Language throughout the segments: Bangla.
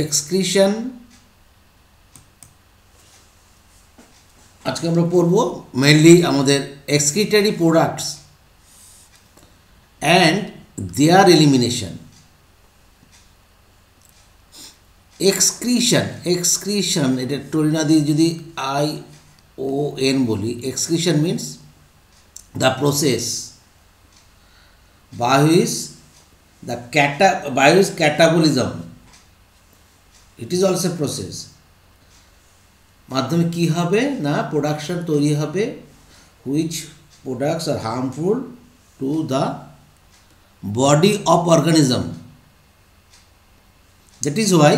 এক্সক্রিশন আজকে আমরা পড়ব মেনলি আমাদের excretory products and their elimination excretion excretion এটা টরিনা দিয়ে যদি আই ও এন বলি excretion means the process by which the cata by which is is also মাধ্যমে কি হবে? না প্রোডাকশন তৈরি হবে which products are harmful to the body of organism that is why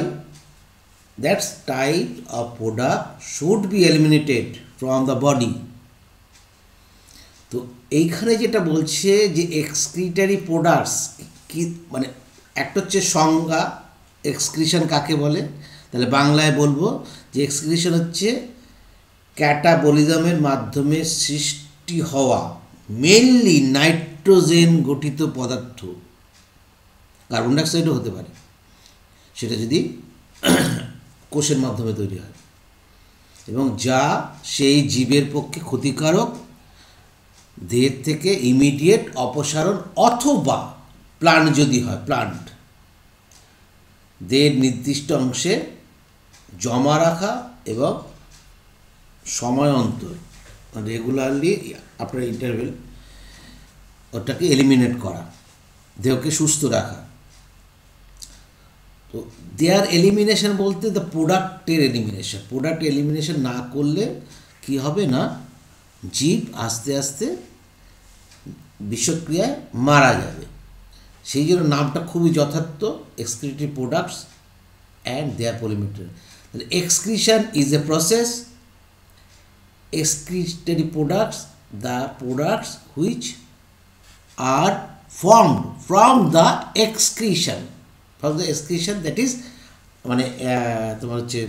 that's type of product should be eliminated from the body তো এইখানে যেটা বলছে যে এক্সক্রিটারি প্রোডাক্টস কি মানে একটা হচ্ছে সংজ্ঞা এক্সক্রিশন কাকে বলে? তাহলে বাংলায় বলব যে এক্সক্রিশন হচ্ছে ক্যাটাবলিজমের মাধ্যমে সৃষ্টি হওয়া মেনলি নাইট্রোজেন গঠিত পদার্থ। কার্বন ডাইঅক্সাইডও হতে পারে। সেটা যদি কোষের মাধ্যমে তৈরি হয়। এবং যা সেই জীবের পক্ষে ক্ষতিকারক, দেহের থেকে ইমিডিয়েট অপসারণ অথবা প্লান্ট যদি হয় প্লান্ট দেহের নির্দিষ্ট অংশে জমা রাখা এবং সময় অন্তর রেগুলারলি আপনার ইন্টারভেল ওটাকে এলিমিনেট করা, দেহকে সুস্থ রাখা। তো দেয়ার এলিমিনেশন বলতে দ্য প্রোডাক্টের এলিমিনেশন প্রোডাক্ট এলিমিনেশন না করলে কি হবে না, জীব আস্তে আস্তে বিষক্রিয়ায় মারা যাবে। সেই জন্য নামটা খুবই যথার্থ এক্সক্রিটিভ প্রোডাক্টস অ্যান্ড দেয়ার পলিমিটার তাহলে excretion is a process excretory products, the products which are formed from the excretion. From the excretion, that is মানে তোমার হচ্ছে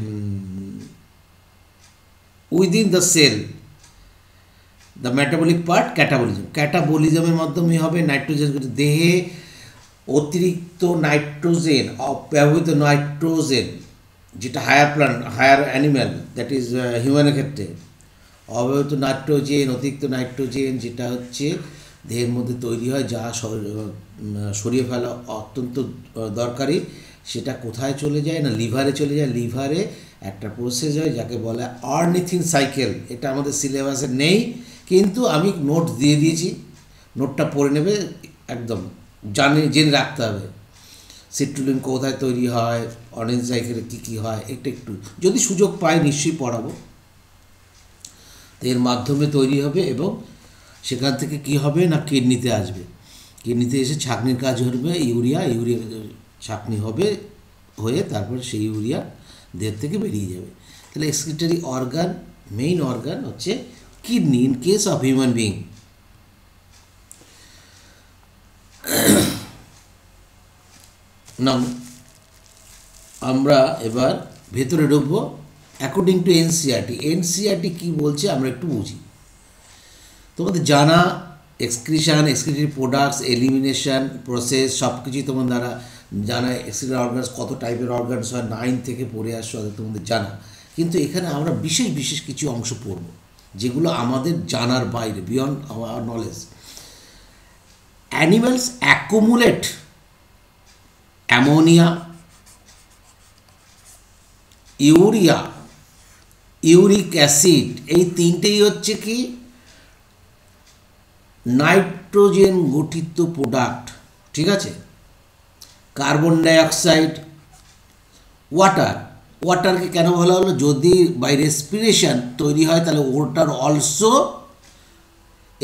within the cell the metabolic part catabolism ক্যাটাবলিজমের মাধ্যমে হবে নাইট্রোজেন দেহে অতিরিক্ত নাইট্রোজেন ব্যবহৃত নাইট্রোজেন, যেটা higher plant higher animal that is হিউম্যানের ক্ষেত্রে। অব্যবহৃত নাইট্রোজেন, অতিরিক্ত নাইট্রোজেন, যেটা হচ্ছে দেহের মধ্যে তৈরি হয়, যা সরিয়ে ফেলা অত্যন্ত দরকারি। সেটা কোথায় চলে যায় না লিভারে চলে যায়? লিভারে একটা প্রসেস হয়, যাকে বলে অর্নিথিন সাইকেল এটা আমাদের সিলেবাসে নেই, কিন্তু আমি নোট দিয়ে দিয়েছি। নোটটা পড়ে নেবে, একদম। জানে, জেনে রাখতে হবে। সিট্রুলিন কোথায় তৈরি হয় অরেঞ্জ সাইকেলে কী কী হয় একটু একটু, যদি সুযোগ পাই নিশ্চয়ই পড়াবো। এর মাধ্যমে তৈরি হবে এবং সেখান থেকে কি হবে না কিডনিতে আসবে। কিডনিতে এসে ছাঁকনির কাজ হবে ইউরিয়া ইউরিয়া ছাঁকনি হবে হয়ে তারপর সেই ইউরিয়া দেহ থেকে বেরিয়ে যাবে। তাহলে এক্সক্রিটারি অর্গান মেইন অর্গান হচ্ছে kidney in case of human being না আমরা এবার ভেতরে ঢুকবো। অ্যাকর্ডিং টু এনসিআরটি এনসিআরটি কী বলছে আমরা একটু বুঝি। তোমাদের জানা excretion excretive products elimination process সব কিছুই তোমার দ্বারা জানা এক্সক্রিটিভ অর্গানস কত টাইপের অর্গানস হয় নাইন থেকে পড়ে আসছো তাদের তোমাদের জানা। কিন্তু এখানে আমরা বিশেষ বিশেষ কিছু অংশ পড়ব, যেগুলো আমাদের জানার বাইরে beyond our knowledge animals accumulate ammonia urea uric acid এই তিনটেই হচ্ছে কি নাইট্রোজেন গঠিত প্রোডাক্ট ঠিক আছে? কার্বন ডাইঅক্সাইড ওয়াটার ওয়াটারকে কেন বলা হলো? যদি বাই রেসপিরেশন তৈরি হয় তাহলে ওটার অলসো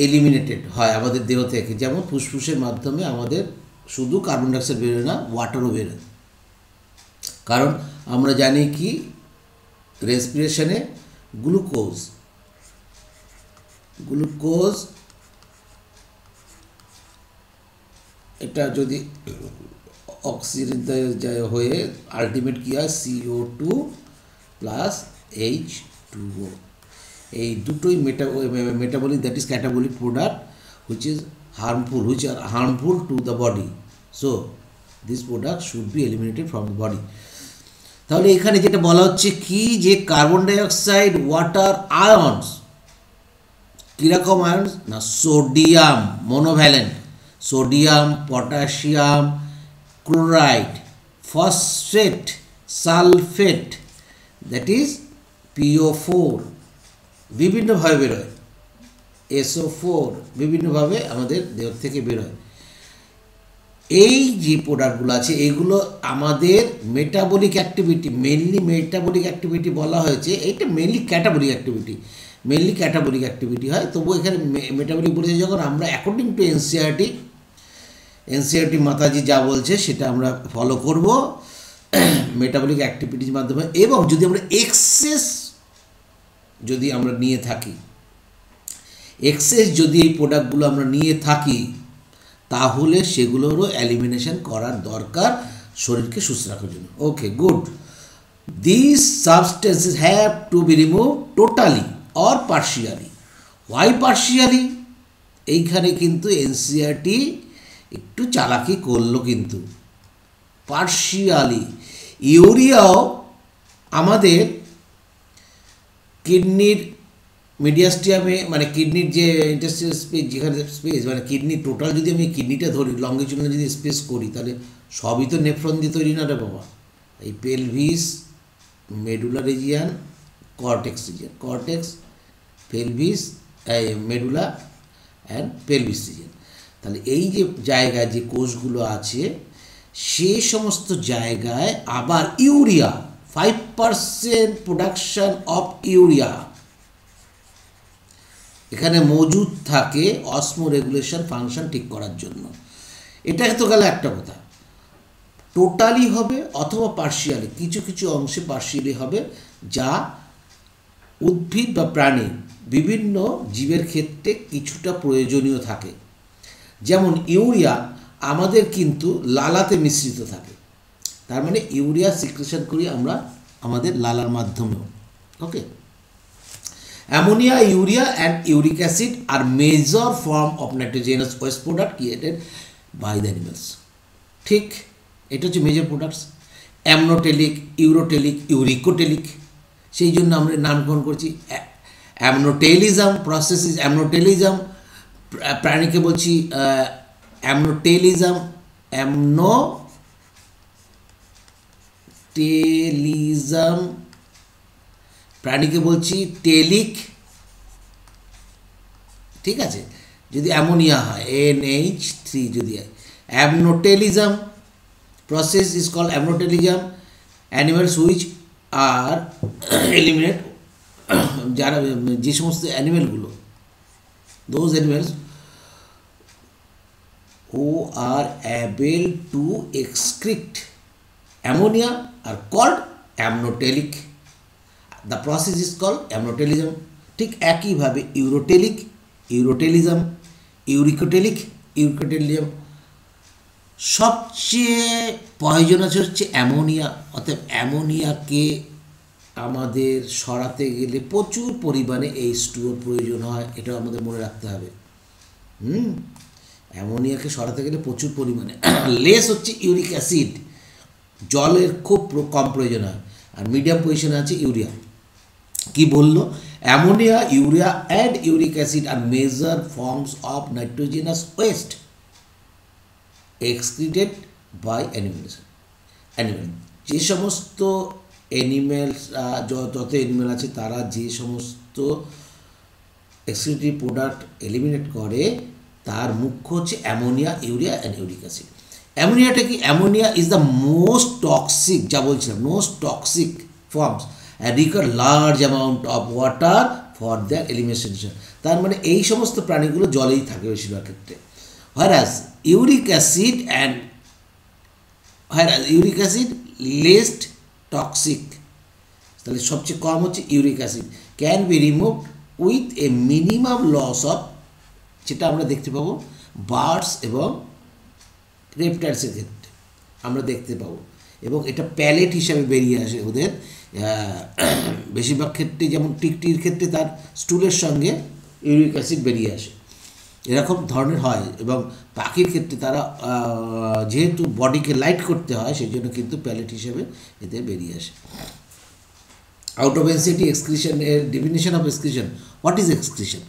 এলিমিনেটেড হয় আমাদের দেহ থেকে। যেমন ফুসফুসের মাধ্যমে আমাদের শুধু কার্বন ডাইঅক্সাইড বেরোয় না ওয়াটারও বেরোয়। কারণ আমরা জানি কি রেসপিরেশনে গ্লুকোজ গ্লুকোজ এটা যদি অক্সিজেন হয়ে আলটিমেট কী হয় CO two plus H two O এই দুটোই meta metabolic that is catabolic product which is harmful, which are harmful to the body. So, this product should be eliminated from the body. তাহলে এখানে যেটা বলা হচ্ছে কি? যে কার্বন ডাইঅক্সাইড ওয়াটার আয়নস কীরকম আয়নস না sodium monovalent sodium potassium chloride phosphate sulphate that is PO four বিভিন্নভাবে বেরোয়। এসও ফোর বিভিন্নভাবে আমাদের দেহ থেকে বেরোয়। এই যে প্রোডাক্টগুলো আছে, এগুলো আমাদের metabolic activity mainly metabolic activity বলা হয়েছে এইটা mainly catabolic activity mainly catabolic activity হয়। তবু এখানে মেটাবলিক বলেছে যখন আমরা অ্যাকর্ডিং টু এনসিআরটি এনসিআরটি মাতাজি যা বলছে সেটা আমরা ফলো করব। মেটাবলিক অ্যাক্টিভিটির মাধ্যমে। এবং যদি আমরা এক্সেস যদি আমরা নিয়ে থাকি। এক্সেস যদি এই প্রোডাক্টগুলো আমরা নিয়ে থাকি, তাহলে সেগুলোরও এলিমিনেশন করার দরকার শরীরকে সুস্থ রাখার জন্য। Okay good this substances have to be remove totally or partially why partially এইখানে কিন্তু এনসিআরটি একটু চালাকি করল কিন্তু। পার্শিয়ালি ইউরিয়াও আমাদের কিডনির মিডিয়াস্টিয়ামে মানে কিডনির যে ইন্টাস্ট্রিয়াল স্পেস যেখানে স্পেস মানে কিডনি টোটাল যদি আমি কিডনিটা ধরি লঙ্গিচুডাল যদি স্পেস করি, তাহলে সবই তো নেফ্রন দিয়ে তৈরি না রে বাবা? এই pelvis medulla region cortex region cortex pelvis medulla and pelvis region তাহলে এই যে জায়গায় যে কোষগুলো আছে, সে সমস্ত জায়গায় আবার urea five percent production of urea এখানে মজুদ থাকে অসমো রেগুলেশন ফাংশন ঠিক করার জন্য। এটা তো গেল একটা কথা। টোটালি হবে অথবা পার্শিয়ালি কিছু কিছু অংশে পার্শিয়ালি হবে, যা উদ্ভিদ বা প্রাণী বিভিন্ন জীবের ক্ষেত্রে কিছুটা প্রয়োজনীয় থাকে। যেমন ইউরিয়া আমাদের কিন্তু লালাতে মিশ্রিত থাকে। তার মানে ইউরিয়া সিক্রেশন করি আমরা আমাদের লালার মাধ্যমেও ওকে ammonia, urea and uric acid R major form of nitrogenous waste product created by the animals ঠিক, এটা হচ্ছে major products ammonotelic, ureotelic, uricotelic, সেই জন্য আমরা নামকরণ করছি অ্যামনোটেলিজম প্রসেস ইজ অ্যামনোটেলিজম প্রাণীকে বলছি অ্যামনোটেলিজম, অ্যামনো টেলিজম। প্রাণীকে বলছি টেলিক। ঠিক আছে? যদি অ্যামোনিয়া হয় এন এইচ থ্রি যদি হয়। Ammonotelism process is call ammonotelism animals which are eliminate যারা, যে সমস্ত অ্যানিমেলগুলো those animals who are able to excrete ammonia are called amnotelic. The process is call ammonotelism ঠিক একইভাবে ইউরোটেলিক, ইউরোটেলিজম, ইউরিকোটেলিক ইউরিকোটেলিজম সবচেয়ে প্রয়োজন আছে হচ্ছে অ্যামোনিয়া। অর্থাৎ অ্যামোনিয়াকে আমাদের সরাতে গেলে প্রচুর পরিমাণে এই স্টুয়োর প্রয়োজন হয় এটা আমাদের মনে রাখতে হবে। হুম? অ্যামোনিয়াকে সরাতে গেলে প্রচুর পরিমাণে। লেস হচ্ছে ইউরিক অ্যাসিড। জলের খুব কম প্রয়োজন হয়। আর মিডিয়াম পজিশনে আছে ইউরিয়া কি বলল? Ammonia urea and uric acid are major forms of nitrogenous waste excreted by animals animal যে সমস্ত অ্যানিমেলস যত অ্যানিমেল আছে, তারা যে সমস্ত এক্সক্রিটিভ প্রোডাক্ট এলিমিনেট করে, তার মুখ্য হচ্ছে ammonia urea and uric acid অ্যামোনিয়াটা কি? Ammonia is the most toxic যা বলছিলাম most toxic forms and require large amount of water for their elimination তার মানে এই সমস্ত প্রাণীগুলো জলেই থাকে বেশিরভাগ ক্ষেত্রে। Whereas uric acid and whereas uric acid least toxic তাহলে সবচেয়ে কম হচ্ছে uric acid can be remove with a minimum loss of যেটা আমরা দেখতে পাবো বার্ডস এবং রেপটাইলসের ক্ষেত্রে আমরা দেখতে পাবো। এবং এটা প্যালেট হিসাবে বেরিয়ে আসে ওদের। বেশিরভাগ ক্ষেত্রে যেমন টিকটির ক্ষেত্রে তার স্টুলের সঙ্গে ইউরিক অ্যাসিড বেরিয়ে আসে। এরকম ধরনের হয় এবং পাখির ক্ষেত্রে তারা যেহেতু বডিকে লাইট করতে হয় সেই জন্য কিন্তু প্যালেট হিসেবে এতে বেরিয়ে আসে। আউট অফ এনসিটি এক্সক্রিশন এর definition of excretion what is excretion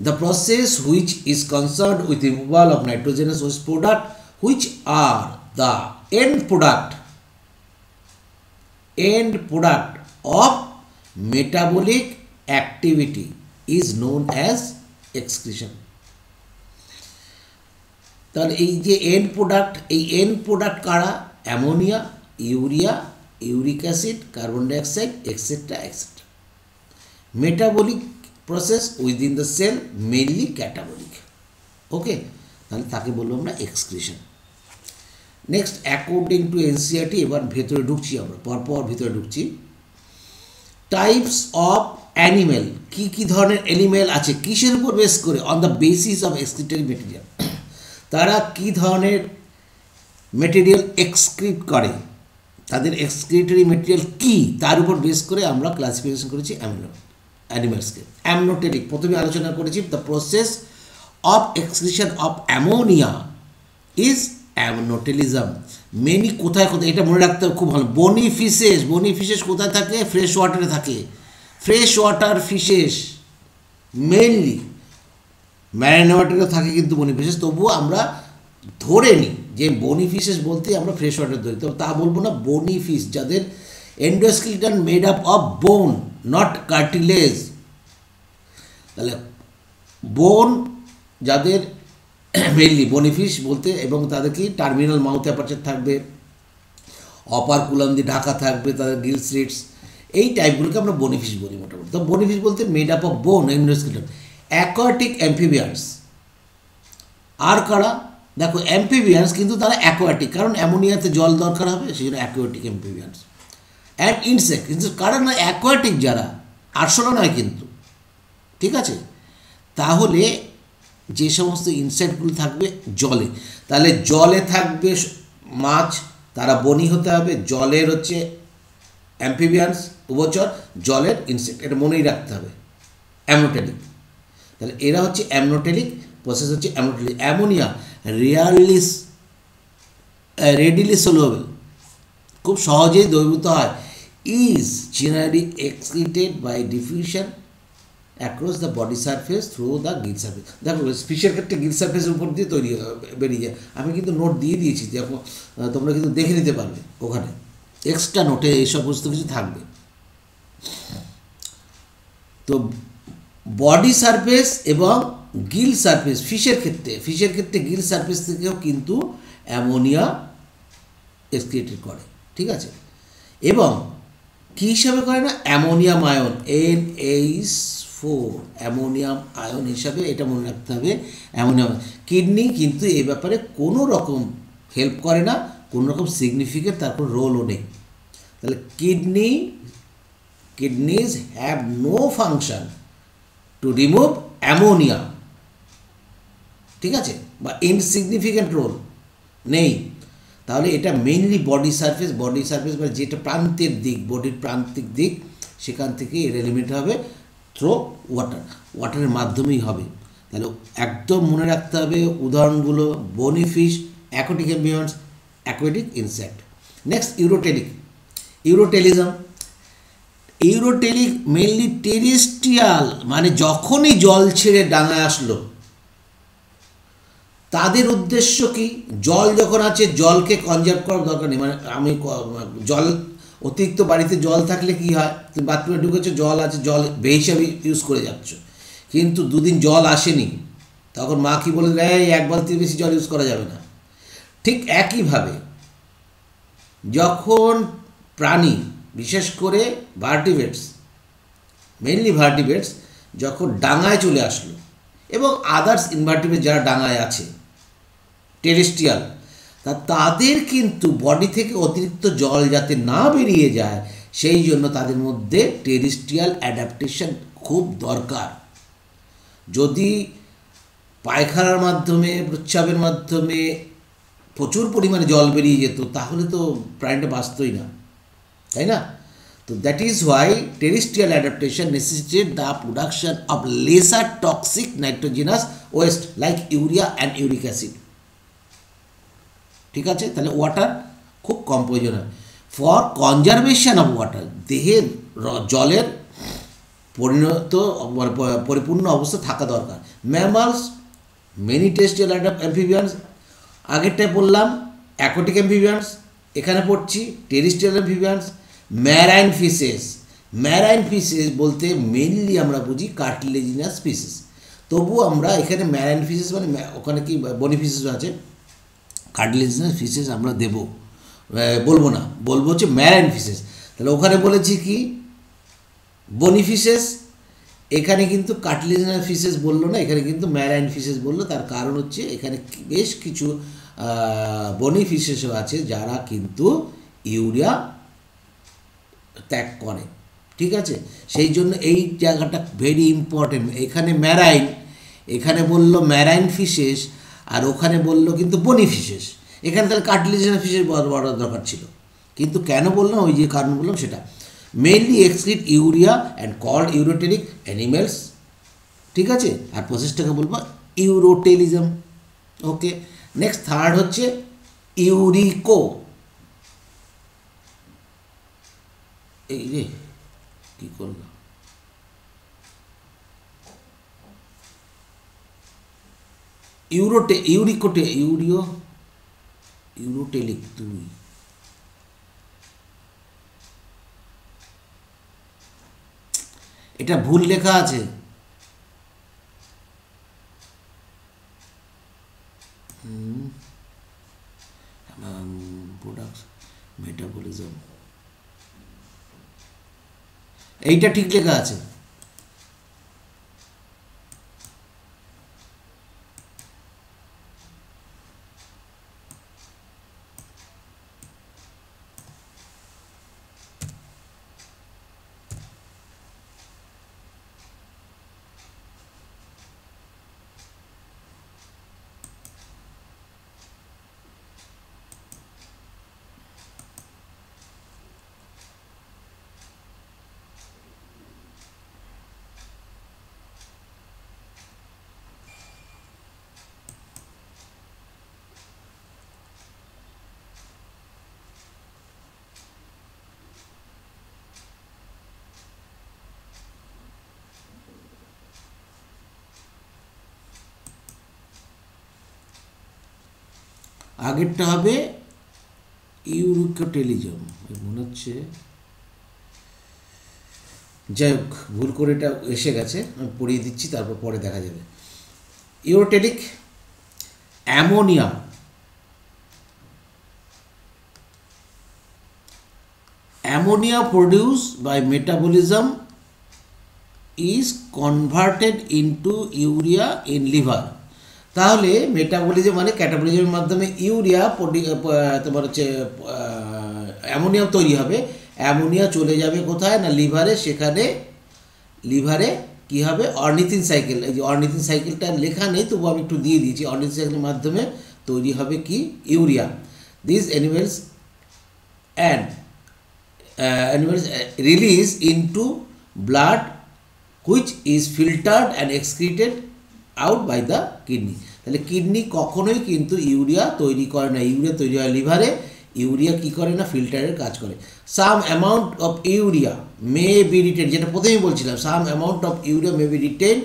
the process which is concerned with removal of nitrogenous waste product which are the end product end product of metabolic activity is known as excretion তাহলে এই যে এন্ড প্রোডাক্ট এই এন্ড প্রোডাক্ট কারা ammonia urea uric acid carbon dioxide etcetera etcetera metabolic process within the cell mainly catabolic okay তাহলে তাকে বলব আমরা excretion next according to NCERT এবার ভেতরে ঢুকছি আমরা, পরপর ভেতরে ঢুকছি। টাইপস অফ অ্যানিমেল কি কি ধরনের অ্যানিমেল আছে, কিসের উপর বেস করে on the basis of excretory material তারা কি ধরনের মেটেরিয়াল এক্সক্রিপ্ট করে? তাদের এক্সক্রিটরি মেটেরিয়াল কি? তার উপর বেস করে আমরা ক্লাসিফিকেশন করেছি অ্যামিনো অ্যানিমালসকে অ্যামনোটেরিক প্রথমে আলোচনা করেছি the process of excretion of ammonia is ammonotelism many কোথায় কোথায়, এটা মনে রাখতে খুব ভালো। বনি ফিশেস বনি ফিশেস কোথায় থাকে? ফ্রেশ ওয়াটারে থাকে। Fresh water fishes mainly marine ওয়াটারে থাকে কিন্তু বনি ফিশেস তবুও আমরা ধরে নিই যে বনি ফিশেস বলতে আমরা ফ্রেশ ওয়াটার ধরি। তবে তা বলব না বনি ফিশ যাদের endoskeleton made up of bone not cartilage তাহলে বোন যাদের মেনলি বনিফিস বলতে, এবং তাদের কি? টার্মিনাল মাউথ অ্যাপারচার থাকবে অপার কুলাম দিয়ে ঢাকা থাকবে, তাদের গিল স্লিটস এই টাইপগুলোকে আমরা বনিফিস বলি মোটামুটি। তো বনিফিস বলতে মেড আপ অফ বোন এন্ডোস্কিলটন অ্যাকোয়াটিক অ্যাম্ফিবিয়ান্স আর কারা? দেখো অ্যাম্ফিবিয়ান্স কিন্তু তারা অ্যাকোয়াটিক কারণ অ্যামোনিয়াতে জল দরকার হবে সেই জন্য aquatic amphibians and insect insect কারা না অ্যাকোয়াটিক যারা, আরশোলা নয় কিন্তু, ঠিক আছে? তাহলে যে সমস্ত ইনসেক্টগুলো থাকবে জলে, তাহলে জলে থাকবে মাছ, তারা বনি হতে হবে, জলের হচ্ছে অ্যাম্ফিবিয়ান্স উভচর, জলের ইনসেক্ট এটা মনেই রাখতে হবে অ্যামনোটেলিক তাহলে এরা হচ্ছে অ্যামনোটেলিক প্রসেস হচ্ছে অ্যামনোটেলিক অ্যামোনিয়া রেয়ারলিস রেডিলি সোলোবেল খুব সহজেই দ্রবীভূত হয়। Is generally excreted by diffusion across the body surface through the gill surface দেখো ফিশের ক্ষেত্রে গিল সারফেসের উপর দিয়ে তৈরি বেরিয়ে যায়। আমি কিন্তু নোট দিয়ে দিয়েছি দেখো তোমরা কিন্তু দেখে নিতে পারবে ওখানে। এক্সট্রা নোটে এই সমস্ত কিছু থাকবে। তো বডি সারফেস এবং গিল সারফেস ফিশের ক্ষেত্রে ফিশের ক্ষেত্রে গিল সারফেস থেকেও কিন্তু অ্যামোনিয়া এক্সক্রিয়েটেড করে। ঠিক আছে? এবং কী হিসাবে করে না? Ammonium ion N H four, ammonium ion হিসাবে এটা মনে রাখতে হবে, অ্যামোনিয়াম। কিডনি কিন্তু এই ব্যাপারে কোনো রকম হেল্প করে না, কোনো রকম সিগনিফিকেন্ট তার কোনো রোলও নেই। তাহলে kidney, kidneys have no function to remove ammonia. ঠিক আছে? বা ইনসিগনিফিকেন্ট রোল নেই। তাহলে এটা mainly body surface body surface মানে যেটা প্রান্তের দিক বডির প্রান্তিক দিক, সেখান থেকে এর এলিমেন্ট হবে থ্রো ওয়াটার ওয়াটারের মাধ্যমেই হবে। তাহলে একদম মনে রাখতে হবে উদাহরণগুলো bony fish aquatic amphibians aquatic insect next ureotelic ureotelism ureotelic mainly terrestrial মানে যখনই জল ছেড়ে ডাঙায় আসলো তাদের উদ্দেশ্য কি? জল যখন আছে, জলকে কনজার্ভ করার দরকার নেই। মানে আমি জল, অতিরিক্ত বাড়িতে জল থাকলে কি হয়? তুমি বাথরুমে ঢুকেছো, জল আছে, জল বে হিসাবে ইউজ করে যাচ্ছ। কিন্তু দুদিন জল আসেনি, তখন মা কি বলে "এই এক বালতির বেশি জল ইউজ করা যাবে না। ঠিক একইভাবে, যখন প্রাণী, বিশেষ করে ভার্টিভেটস মেনলি ভার্টিভেটস যখন ডাঙায় চলে আসলো, এবং আদার্স ইনভার্টিভেট যারা ডাঙায় আছে টেরেস্ট্রিয়াল। তা তাদের কিন্তু বডি থেকে অতিরিক্ত জল যাতে না বেরিয়ে যায়, সেই জন্য তাদের মধ্যে টেরিস্ট্রিয়াল অ্যাডাপ্টেশন খুব দরকার। যদি পায়খানার মাধ্যমে প্রচ্ছাবের মাধ্যমে প্রচুর পরিমাণে জল বেরিয়ে যেত, তাহলে তো প্রাণীটা বাঁচতই না, তাই না? তো that is why terrestrial adaptation necessitated the production of lesser toxic nitrogenous waste like urea and uric acid ঠিক আছে? তাহলে ওয়াটার খুব কম প্রয়োজন হয়। ফর কনজারভেশন অফ ওয়াটার দেহের জলের পরিণত মানে পরিপূর্ণ অবস্থা থাকা দরকার। ম্যামালস মেনি টেস্টিয়াল অ্যাম্ফিবিয়ান্স আগেরটায় বললাম অ্যাকোটিক অ্যাম্ফিবিয়ান্স এখানে পড়ছি terrestrial amphibians marine fishes marine fishes বলতে মেনলি আমরা বুঝি কার্টিলেজিনাস ফিসেস তবু আমরা এখানে ম্যারাইন ফিসেস মানে ওখানে কি বনি বনিফিসেস আছে? কার্টিলেজিনাস ফিসেস আমরা দেব। বলব না, বলব হচ্ছে ম্যারাইন ফিসেস তাহলে ওখানে বলেছি কি? বনি বনিফিসেস এখানে কিন্তু কার্টিলেজিনাস ফিসেস বলল না, এখানে কিন্তু ম্যারাইন ফিসেস বলল। তার কারণ হচ্ছে এখানে বেশ কিছু বনি বনিফিসেসও আছে যারা কিন্তু ইউরিয়া ত্যাগ করে। ঠিক আছে? সেই জন্য এই জায়গাটা ভেরি ইম্পর্টেন্ট এখানে ম্যারাইন এখানে বলল ম্যারাইন ফিশেস আর ওখানে বলল কিন্তু বনি ফিশেস এখানে তাহলে কার্টিলেজিনাস ফিশেস বড় দরকার ছিল। কিন্তু কেন বললাম ওই যে কারণ বললাম সেটা। Mainly excrete urea and called ureotelic animals ঠিক আছে? আর প্রসেসটাকে বলব ইউরোটেলিজম ওকে নেক্সট থার্ড হচ্ছে ইউরিকো। এই রে, কি করলাম? ইউরোটে ইউরিকোটে ইউরিও ইউরোটেলিক দুই। এটা ভুল লেখা আছে। মেটাবলিজম এইটা ঠিক লেখা আছে। আগেরটা হবে ইউরিকোটেলিজম। মনে হচ্ছে, যাই হোক, ভুল করে এটা এসে গেছে, আমি পড়িয়ে দিচ্ছি, তারপর পরে দেখা যাবে। Ureotelic ammonia ammonia produce by metabolism is converted into urea in liver. তাহলে মেটাবলিজম মানে ক্যাটাবলিজমের মাধ্যমে ইউরিয়া তোমার হচ্ছে অ্যামোনিয়া তৈরি হবে। অ্যামোনিয়া চলে যাবে কোথায়? না লিভারে সেখানে লিভারে কি হবে? অর্নিথিন সাইকেল এই যে অর্নিথিন সাইকেলটা লেখা নেই তবু আমি একটু দিয়ে দিয়েছি। অর্নিথিন সাইকেলের মাধ্যমে তৈরি হবে কি? Urea this animals and animals release into blood which is filtered and excreted out by the kidney তাহলে কিডনি কখনোই কিন্তু ইউরিয়া তৈরি করে না। ইউরিয়া তৈরি হয় লিভারে ইউরিয়া কি করে না? ফিল্টারের কাজ করে। Some amount of urea may be retain যেটা প্রথমেই বলছিলাম some amount of urea may be retain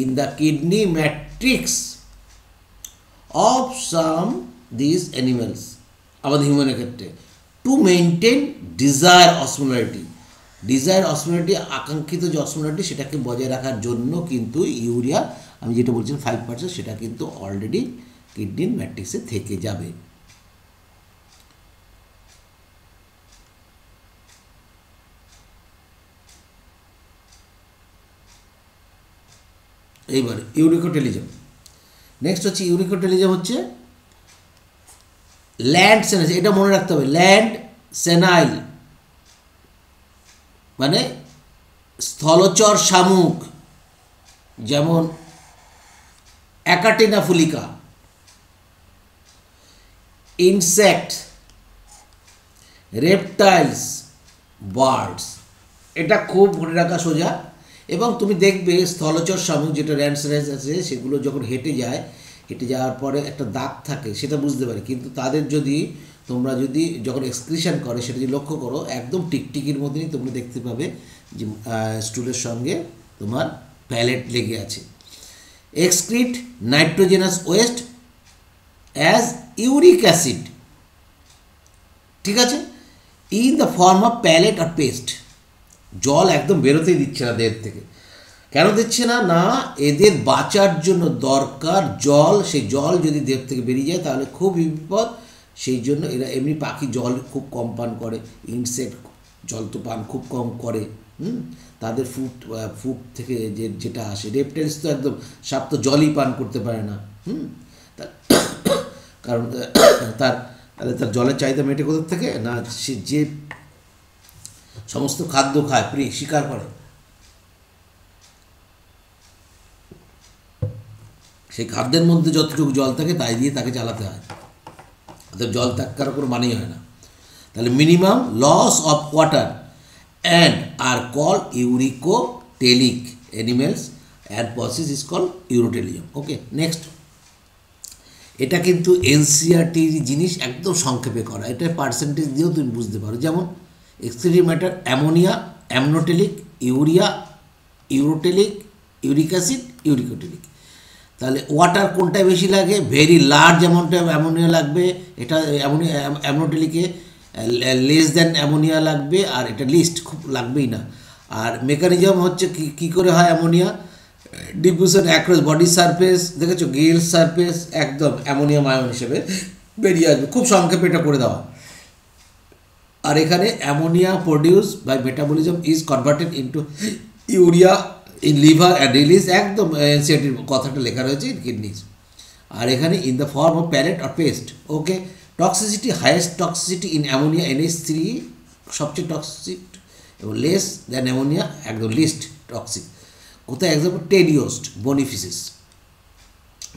in the kidney matrix of some this animals আমাদের হিউম্যানের ক্ষেত্রে। To maintain desire osmolarity desire osmolarity আকাঙ্ক্ষিত যে অসমোলারিটি সেটাকে বজায় রাখার জন্য কিন্তু ইউরিয়া আমি যেটা বলছিলাম ফাইভ পার্সেন্ট সেটা কিন্তু অলরেডি কিডনির ম্যাট্রিক্সে থেকে যাবে। এইবার ইউরিকোটেলিজম নেক্সট হচ্ছে ইউরিকোটেলিজম হচ্ছে ল্যান্ড সেনাইল, এটা মনে রাখতে হবে, ল্যান্ড সেনাইল। মানে স্থলচর শামুক, যেমন Achatina fulica insect reptiles, birds এটা খুব মনে রাখা সোজা। এবং তুমি দেখবে স্থলচর শামুক যেটা র্যান্সরাইজ আছে সেগুলো যখন হেঁটে যায় হেঁটে যাওয়ার পরে একটা দাগ থাকে সেটা বুঝতে পারে। কিন্তু তাদের যদি তোমরা যদি যখন এক্সক্রিশন করে সেটা যদি লক্ষ্য করো একদম টিকটিকির মধ্যেই তোমরা দেখতে পাবে যে স্টুলের সঙ্গে তোমার প্যালেট লেগে আছে। Excrete nitrogenous waste as uric acid ঠিক আছে? In the form of pellet R paste জল একদম বেরোতেই দিচ্ছে না দেহের থেকে। কেন দিচ্ছে না? না, এদের বাঁচার জন্য দরকার জল। সেই জল যদি দেহ থেকে বেরিয়ে যায়, তাহলে খুব বিপদ। সেই জন্য এরা এমনি পাখি জল খুব কম পান করে ইনসেক্ট জল তো পান খুব কম করে। হুম? তাদের ফুড ফুড থেকে যে, যেটা আসে। রেপটাইলস তো একদম সাপ তো জলই পান করতে পারে না, হুম? কারণ, তার, তাহলে তার জলের চাহিদা মেটে কোথার থেকে? না, সে যে সমস্ত খাদ্য খায় প্রি শিকার করে। সেই খাদ্যের মধ্যে যতটুকু জল থাকে, তাই দিয়ে তাকে চালাতে হয়। অর্থাৎ জল ত্যাগ করার কোনো মানেই হয় না। তাহলে minimum loss of water and R call uricotelic animals and process is call uricotelism okay next এটা কিন্তু এনসিআরটির জিনিস একদম সংক্ষেপে করা। এটা পার্সেন্টেজ দিয়েও তুমি বুঝতে পারো। যেমন excretive matter ammonia ammonotelic urea ureotelic uric acid uricotelic তাহলে ওয়াটার কোনটায় বেশি লাগে? ভেরি লার্জ অ্যামাউন্টে অ্যামোনিয়া লাগবে। এটা অ্যামোনিয়া অ্যামনোটেলিকে লেস দেন অ্যামোনিয়া লাগবে আর এটা লিস্ট খুব লাগবেই না। আর মেকানিজম হচ্ছে কী কী করে হয় ammonia diffusion across body surface দেখেছ? গেল সারফেস একদম অ্যামোনিয়াম আয়ন হিসেবে বেরিয়ে আসবে। খুব সংক্ষেপে এটা করে দেওয়া। আর এখানে ammonia produce by metabolism is converted into urea in liver and release একদম এনসিআরটির কথাটা লেখা রয়েছে ইন কিডনিজ আর এখানে in the form of pellet R paste okay toxicity highest toxicity in ammonia NH three সবচেয়ে টক্সিক এবং লেস দ্যান অ্যামোনিয়া একদম লিস্ট টক্সিক কোথায় example teleost bony fishes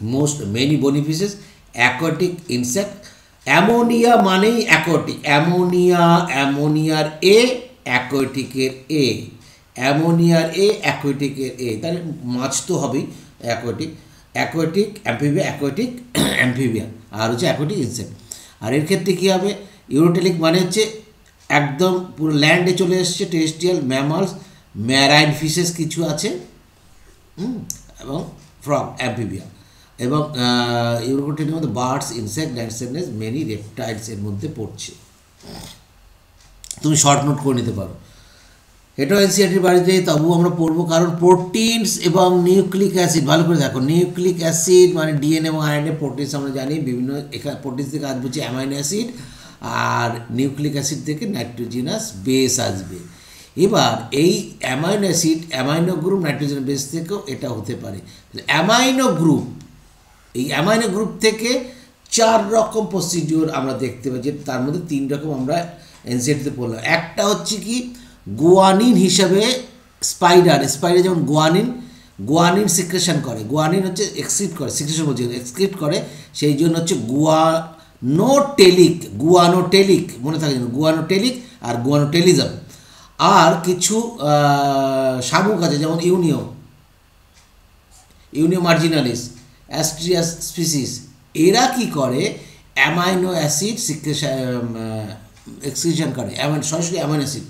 most many bony fishes aquatic insect ammonia মানেই অ্যাকোয়াটিক অ্যামোনিয়া অ্যামোনিয়ার এ অ্যাকোয়াটিকের এ অ্যামোনিয়ার এ অ্যাকোয়াটিকের এ তাহলে মাছ তো হবেই aquatic aquatic amphibia aquatic amphibia আর হচ্ছে অ্যাকোয়াটিক ইনসেক্ট আর এর ক্ষেত্রে কী হবে? ইউরোটেলিক মানে হচ্ছে একদম পুরো ল্যান্ডে চলে এসছে টেরেস্ট্রিয়াল ম্যামালস ম্যারাইন ফিশেস কিছু আছে এবং ফ্রগ অ্যাম্পিবিয়া এবং ইউরোটেলির মধ্যে birds insect land snails many reptiles এর মধ্যে পড়ছে। তুমি শর্ট নোট করে নিতে পারো। এটাও এনসিআরটির বাড়িতে তবু আমরা পড়ব কারণ প্রোটিনস এবং নিউক্লিক অ্যাসিড ভালো করে দেখো নিউক্লিক অ্যাসিড মানে ডিএনএ এবং আরএনএ প্রোটিনস আমরা জানি, বিভিন্ন এখানে প্রোটিনস থেকে আসবে হচ্ছে অ্যামাইনো অ্যাসিড আর নিউক্লিক অ্যাসিড থেকে নাইট্রোজিনাস বেস আসবে। এবার এই amino acid amino group nitrogen base থেকেও এটা হতে পারে। অ্যামাইনো গ্রুপ এই অ্যামাইনো গ্রুপ থেকে চার রকম প্রসিডিওর আমরা দেখতে পাই যে তার মধ্যে তিন রকম আমরা এনসিআরটিতে পড়লাম। একটা হচ্ছে কি গোয়ানিন হিসাবে স্পাইডার স্পাইডার যেমন গোয়ানিন গোয়ানিন সিক্রেশন করে। গোয়ানিন হচ্ছে এক্সক্রিট করে সিক্রেশন বলছে এক্সক্রিট করে, সেই জন্য হচ্ছে গুয়ানোটেলিক গুয়ানোটেলিক, মনে থাকে যেন গুয়ানোটেলিক আর গুয়ানোটেলিজম। আর কিছু শামুক আছে, যেমন ইউনিও। ইউনিও মার্জিনালিস অ্যাস্ট্রিয়াস স্পিসিস। এরা কি করে? অ্যামাইনো অ্যাসিড সিক্রেশন এক্সক্রিশন করে। অ্যামাইন সরাসরি অ্যামাইনো অ্যাসিড।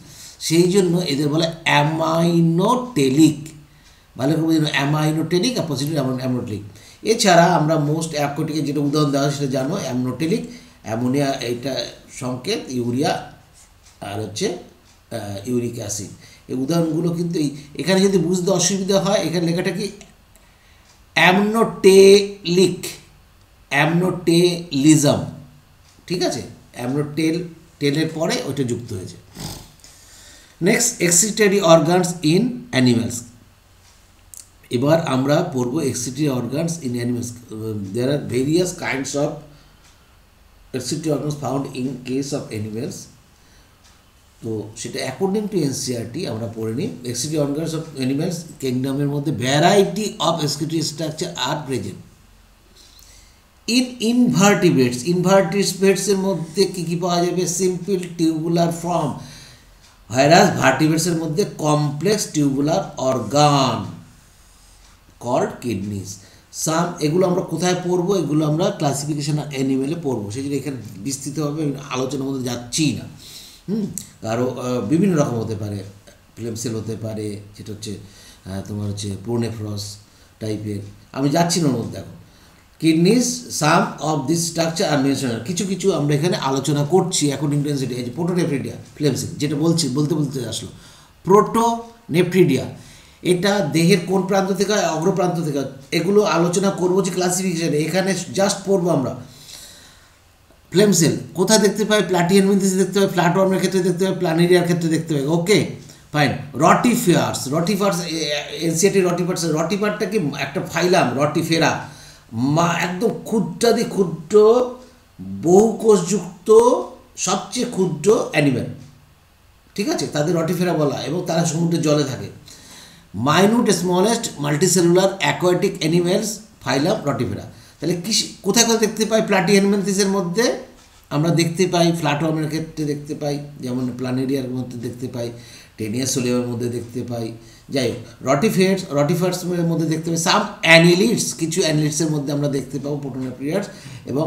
সেই জন্য এদের বলে অ্যামাইনোটেলিক ভালো করে বুঝলেন অ্যামাইনোটেলিক আর পজিটিভ অ্যামোটেলিক এছাড়া আমরা মোস্ট অ্যাকোটিকে যেটা উদাহরণ দেওয়া সেটা জানো অ্যামনোটেলিক অ্যামোনিয়া এইটা সংকেত, ইউরিয়া আর হচ্ছে ইউরিক অ্যাসিড এই উদাহরণগুলো কিন্তু এখানে যদি বুঝতে অসুবিধা হয়, এখানে লেখাটা কি? অ্যামনোটেলিক অ্যামনোটেলিজম ঠিক আছে? অ্যামনোটেল টেলের পরে ওইটা যুক্ত হয়েছে। Next excretory organs in animals এবার আমরা পড়ব excretory organs in animals there are various kinds of excretory organs found in case of animals তো সেটা অ্যাকর্ডিং টু এনসিআরটি আমরা পড়ে নিই। এক্সিটারি অর্গানস অফ অ্যানিমেলস কিংডমের মধ্যে variety of excretory structure are present in invertebrates ইনভার্টিভেটসের মধ্যে কী কী পাওয়া যাবে? সিম্পল টিউবুলার ফর্ম ভাইরাস ভার্টিভেটসের মধ্যে complex tubular organ called kidneys some এগুলো আমরা কোথায় পড়ব? এগুলো আমরা ক্লাসিফিকেশন অ্যানিমেলে পড়ব। সেই জন্য এখানে বিস্তৃতভাবে আলোচনার মধ্যে যাচ্ছি না। হুম? আরও বিভিন্ন রকম হতে পারে। ফ্লেম সেল হতে পারে, যেটা হচ্ছে তোমার হচ্ছে প্রোনেফ্রস টাইপের আমি যাচ্ছি না ওর মধ্যে এখন। Kidneys some of this structure are mention কিছু কিছু আমরা এখানে আলোচনা করছি এখন টু ডেন্সিটি এই যে প্রোটোনেফ্রিডিয়া ফ্লেমসিল যেটা বলছি বলতে বলতে আসলো প্রোটোনেফ্রিডিয়া এটা দেহের কোন প্রান্ত থেকে হয় অগ্র প্রান্ত থেকে হয়। এগুলো আলোচনা করব যে ক্লাসিফিকেশানে এখানে জাস্ট পড়ব আমরা ফ্লেম সেল কোথায় দেখতে পাই প্লাটিয়ান মিন্থিসে দেখতে পাই প্লাটওয়ার্মের ক্ষেত্রে দেখতে পাই প্লানেরিয়ার ক্ষেত্রে দেখতে পাই ওকে ফাইন রটিফিয়ার্স রটিফার্স এনসিআরটি রটিফার্স রটিফারটা কি একটা ফাইলাম রটিফেরা মা একদম ক্ষুদ্রাদি ক্ষুদ্র বহুকোষযুক্ত সবচেয়ে ক্ষুদ্র অ্যানিম্যাল ঠিক আছে? তাদের রটিফেরা বলা, এবং তারা সমুদ্রের জলে থাকে। Minute smallest multicellular aquatic animals phylum Rotifera. তাহলে কি কোথায় কোথায় দেখতে পাই প্লাটি প্লাটিহেনমেন্থিসের মধ্যে? আমরা দেখতে পাই ফ্ল্যাটওয়ার্মের ক্ষেত্রে দেখতে পাই, যেমন প্লানেরিয়ার মধ্যে দেখতে পাই টেনিয়া সোলিয়ামের মধ্যে দেখতে পাই। যাই হোক রটিফেটস রটিফার্সের মধ্যে দেখতে পাই সাম অ্যানিলিটস, কিছু অ্যানিলিটসের মধ্যে আমরা দেখতে পাবো পোটোনাপিয়ার্স এবং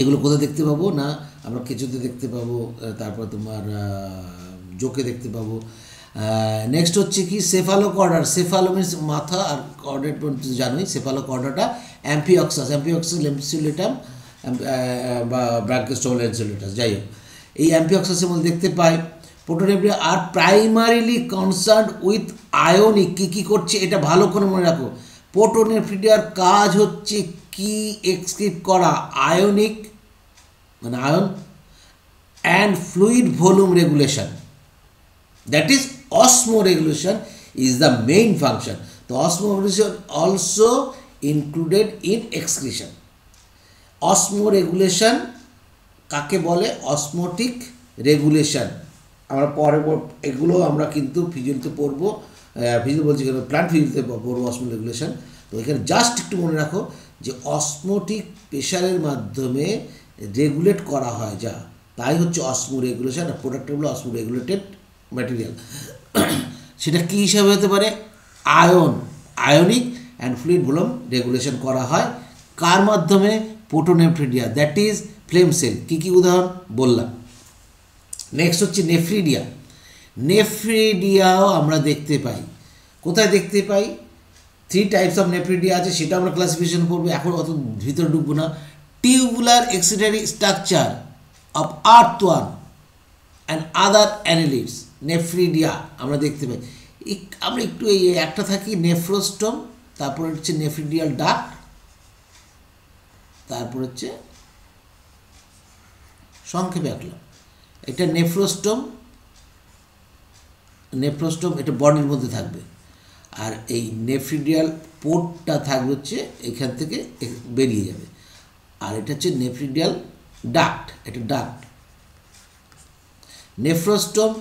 এগুলো কোথায় দেখতে পাবো না, আমরা কিছুতে দেখতে পাবো তারপর তোমার জোকে দেখতে পাবো। নেক্সট হচ্ছে কি সেফালো কর্ডার সেফালো মিনস মাথা আর কর্ডেট জানোই সেফালো কর্ডারটা অ্যাম্পিঅক্সাস অ্যাম্পিঅক্সাস লেমসিলেটাম বা লেন্সিলেটাস যাই হোক। এই অ্যাম্পিঅক্সাসের মধ্যে দেখতে পাই প্রোটোনেপ্রিয়া আর প্রাইমারিলি কনসার্ন উইথ আয়নিক কী কী করছে এটা ভালো করে মনে রাখো। প্রোটোনেফ্রিডিয়ার কাজ হচ্ছে কি এক্সক্রিপ্ট করা আয়নিক মানে ion and fluid volume regulation that is osmoregulation is the main function তো osmoregulation osmoregulation included in in osmoregulation কাকে বলে? অসমোটিক রেগুলেশন আমরা পরে এগুলো আমরা কিন্তু ফিজিওতে পড়ব। ফিজিও বলছি কেন? প্ল্যান্ট ফিজিওতে পড়ব অসমো রেগুলেশন তো এখানে জাস্ট একটু মনে রাখো যে অসমোটিক প্রেশারের মাধ্যমে রেগুলেট করা হয় যা। তাই হচ্ছে অসমো রেগুলেশন আর প্রোডাক্টগুলো অসমো রেগুলেটেড ম্যাটেরিয়াল সেটা কী হিসাবে হতে পারে? Ion ionic and fluid volume regulation করা হয়। কার মাধ্যমে? Protonephridia that is flame cell কী কী উদাহরণ? বললাম। নেক্সট হচ্ছে নেফ্রিডিয়া নেফ্রিডিয়াও আমরা দেখতে পাই। কোথায় দেখতে পাই? থ্রি টাইপস অফ নেফ্রিডিয়া আছে, সেটা আমরা ক্লাসিফিকেশন করব এখন অত ভিতরে ঢুকবো না। Tubular excretory structure of earthworm and other annelids nephridia আমরা দেখতে পাই। আমরা একটু এই একটা থাকি নেফ্রোস্টম তারপর হচ্ছে নেফ্রিডিয়াল ডাক তারপর হচ্ছে সংক্ষেপে আঁকলাম। এটা নেফ্রোস্টম নেফ্রোস্টম এটা বডির মধ্যে থাকবে। আর এই নেফ্রিডিয়াল পোর্টটা থাকবে হচ্ছে এখান থেকে বেরিয়ে যাবে। আর এটা হচ্ছে নেফ্রিডিয়াল ডাক্ট, এটা ডাক্ট। নেফ্রোস্টম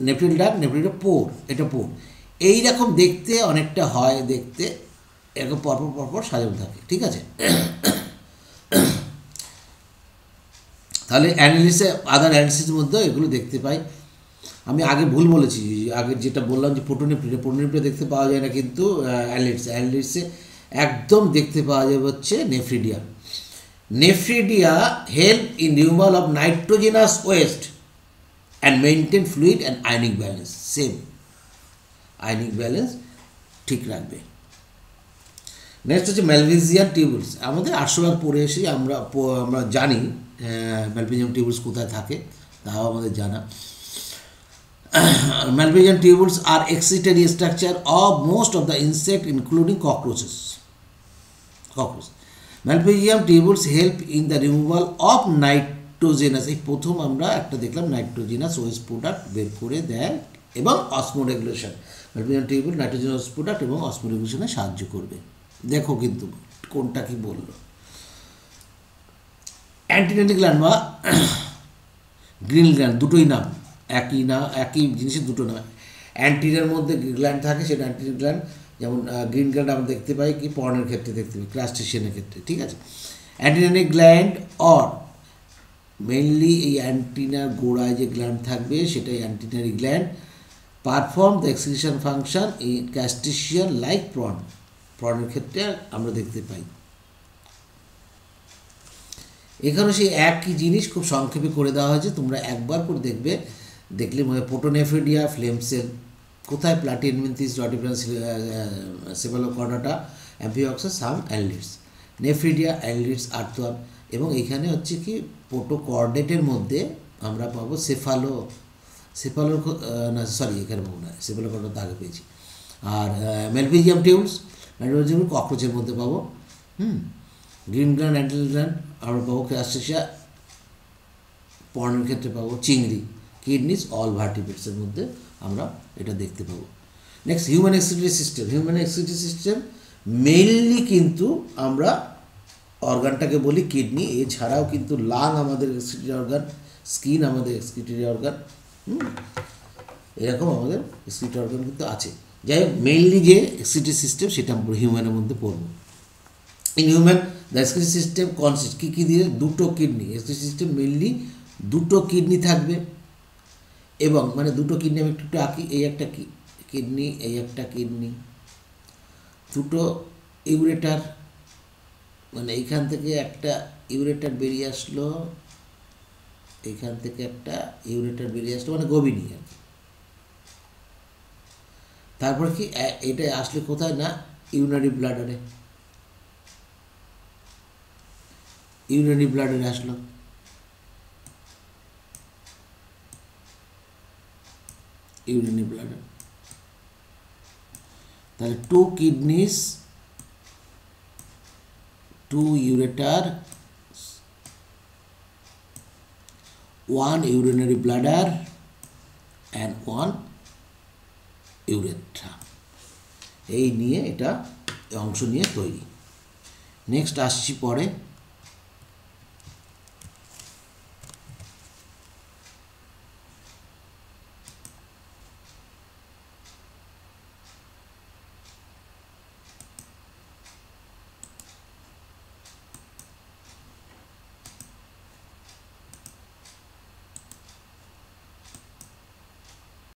নেফ্রিল ডাক নেফ্রিল পোর এটা পোর এই রকম দেখতে অনেকটা হয় দেখতে, এরকম পরপর পরপর সাজানো থাকে, ঠিক আছে? তাহলে অ্যানালিসে আদার অ্যানালিসিসের মধ্যেও এগুলো দেখতে পাই। আমি আগে ভুল বলেছি, আগে যেটা বললাম যে পোটোনিপ্রিয়া পোটোনিপ্রিয়া দেখতে পাওয়া যায় না কিন্তু অ্যালিটস অ্যালিটসে একদম দেখতে পাওয়া যাবে হচ্ছে nephridia nephridia help in removal of nitrogenous waste and maintain fluid and ionic balance same ionic balance ঠিক রাখবে। নেক্সট হচ্ছে ম্যালভিজিয়ান টিউবুলস আমাদের বার পড়ে এসে আমরা আমরা জানি ম্যালবেজিয়াম টিউবুলস কোথায় থাকে, তাও আমাদের জানা। Malpighian tubules R excretory structure of most of the insect including cockroaches cockroach Malpighian tubules help in the removal of nitrogenous এই প্রথম আমরা একটা দেখলাম নাইট্রোজেনাস ওয়েস প্রোডাক্ট বের করে দেন এবং osmoregulation Malpighian tubule nitrogenous product এবং অসমোরেগুলেশনে সাহায্য করবে। দেখো কিন্তু কোনটা কি বলল। অ্যান্টিনেটিক গ্ল্যান্ড বা গ্রিন গ্ল্যান্ড দুটোই নাম একই না, একই জিনিসের দুটো নাম অ্যান্টিনের মধ্যে গ্ল্যান্ড থাকে, সেটা অ্যান্টিনিক গ্ল্যান্ড যেমন গ্রিন গ্ল্যান্ড আমরা দেখতে পাই কি পর্নের ক্ষেত্রে দেখতে পাই ক্লাস্টেশিয়ানের ক্ষেত্রে, ঠিক আছে? অ্যান্টিনেটিক গ্ল্যান্ড অর মেইনলি এই অ্যান্টিনার গোড়ায় যে গ্ল্যান্ড থাকবে, সেটাই antennary gland perform the excretion function in crustacean like prawn প্রনের ক্ষেত্রে আমরা দেখতে পাই। এখানে সেই একই জিনিস খুব সংক্ষেপে করে দেওয়া হয়েছে। তোমরা একবার করে দেখবে। দেখলে মনে হয় পোটোনেফ্রিডিয়া ফ্লেম সেল কোথায় প্লাটিন মিন্থিস ডটিফ্রান্স সেভালোকর্ডাটা অ্যাম্পিঅক্সা সাম অ্যানলিডস নেফ্রিডিয়া অ্যানলিডস আর্থওয়ান এবং এখানে হচ্ছে কি পোটোকর্ডেটের মধ্যে আমরা পাবো সেফালো সেফালো না সরি এখানে পাবো না সেফালোকর্ডাটা আগে পেয়েছি। আর মেলভিজিয়াম টিউবস নাইট্রোজেন ককরোচের মধ্যে পাবো। হুম? গ্রিন গ্ল্যান্ড অ্যান্টেল গ্ল্যান্ড আমরা পাবো ক্রাস্টেশিয়া পর্নের ক্ষেত্রে পাবো চিংড়ি। কিডনিস অল ভার্টিব্রেটসের মধ্যে আমরা এটা দেখতে পাবো। Next human executive system human executive system mainly কিন্তু আমরা অর্গানটাকে বলি কিডনি এছাড়াও কিন্তু লাং আমাদের এক্সিকিউটিভ অর্গান স্কিন আমাদের এক্সিকিউটিভ অর্গান এরকম আমাদের এক্সিকিউটিভ অর্গান কিন্তু আছে। যাই হোক মেইনলি যে এক্সিকিউটিভ সিস্টেম সেটা আমরা হিউম্যানের মধ্যে পড়ব। In human executive system consist কী কী দিয়ে? দুটো কিডনি এক্সিকিউটিভ সিস্টেম মেনলি দুটো কিডনি থাকবে। এবং মানে দুটো কিডনি আমি একটু একটু আঁকি, এই একটা কিডনি এই একটা কিডনি দুটো ইউরেটার মানে এইখান থেকে একটা ইউরেটার বেরিয়ে আসলো, এইখান থেকে একটা ইউরেটার বেরিয়ে আসলো মানে গবিনী আর কি তারপর কি এটা আসলে কোথায়? না ইউনারি ব্লাডারে ইউনারি ব্লাডারে আসলো। Urinary bladder. তাহলে two kidneys two ureter one urinary bladder and one urethra এই নিয়ে এটা অংশ নিয়ে তৈরি। নেক্সট আসছি পরে।